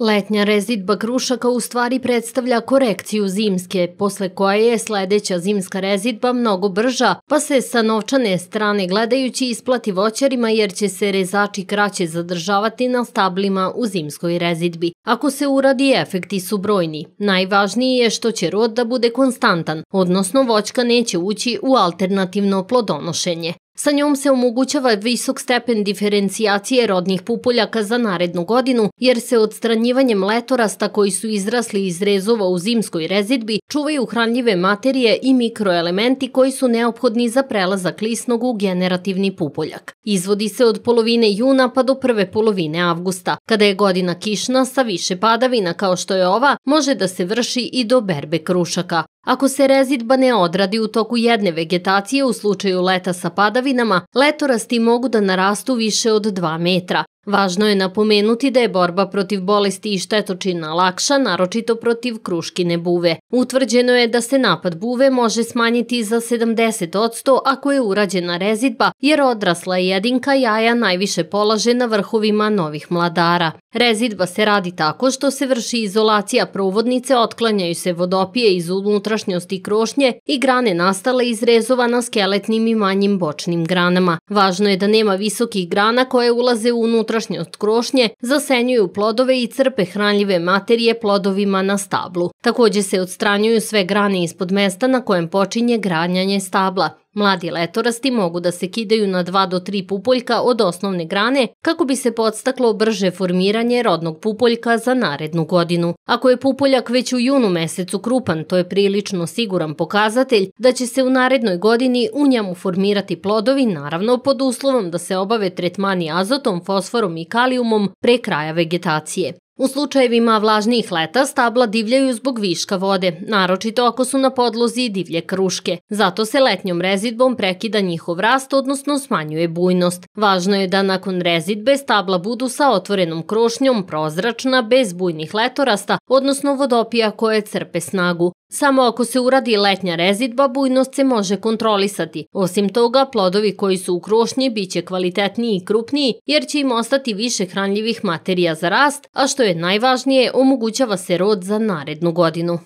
Letnja rezidba krušaka u stvari predstavlja korekciju zimske, posle koje je sledeća zimska rezidba mnogo brža, pa se sa novčane strane gledajući isplati voćarima jer će se rezači kraće zadržavati na stablima u zimskoj rezidbi. Ako se uradi, efekti su brojni. Najvažniji je što će rod da bude konstantan, odnosno voćka neće ući u alternativno plodonošenje. Sa njom se omogućava visok stepen diferencijacije rodnih pupoljaka za narednu godinu, jer se odstranjivanjem letorasta koji su izrasli iz rezova u zimskoj rezidbi čuvaju hranljive materije i mikroelementi koji su neophodni za prelazak lisnog u generativni pupoljak. Izvodi se od polovine juna pa do prve polovine avgusta. Kada je godina kišna sa više padavina kao što je ova, može da se vrši i do berbe krušaka. Ako se rezidba ne odradi u toku jedne vegetacije u slučaju leta sa padavinama, letorasti mogu da narastu više od 2 metra. Važno je napomenuti da je borba protiv bolesti i štetočina lakša, naročito protiv kruškine buve. Utvrđeno je da se napad buve može smanjiti za 70% ako je urađena rezidba, jer odrasla jedinka jaja najviše polaže na vrhovima novih mladara. Rezidba se radi tako što se vrši izolacija provodnice, otklanjaju se vodopije iz unutrašnjosti krošnje i grane nastale iz rezova na skeletnim i manjim bočnim granama. Važno je da nema visokih grana koje ulaze unutrašnjosti unutrašnjost krošnje zasenjuju plodove i crpe hranljive materije plodovima na stablu. Takođe se odstranjuju sve grane ispod mesta na kojem počinje granjanje stabla. Mladi letorasti mogu da se kidaju na 2 do 3 pupoljka od osnovne grane kako bi se podstaklo brže formiranje rodnog pupoljka za narednu godinu. Ako je pupoljak već u junu mesecu krupan, to je prilično siguran pokazatelj da će se u narednoj godini u njemu formirati plodovi, naravno pod uslovom da se obave tretmani azotom, fosforom i kalijumom pre kraja vegetacije. U slučajevima vlažnijih leta stabla divljaju zbog viška vode, naročito ako su na podlozi divlje kruške. Zato se letnjom rezidbom prekida njihov rast, odnosno smanjuje bujnost. Važno je da nakon rezidbe stabla budu sa otvorenom krošnjom, prozračna, bez bujnih letorasta, odnosno vodopija koje crpe snagu. Samo ako se uradi letnja rezidba, bujnost se može kontrolisati. Osim toga, plodovi koji su u krošnji biće kvalitetniji i krupniji jer će im ostati više hranljivih materija za rast, a što je najvažnije, omogućava se rod za narednu godinu.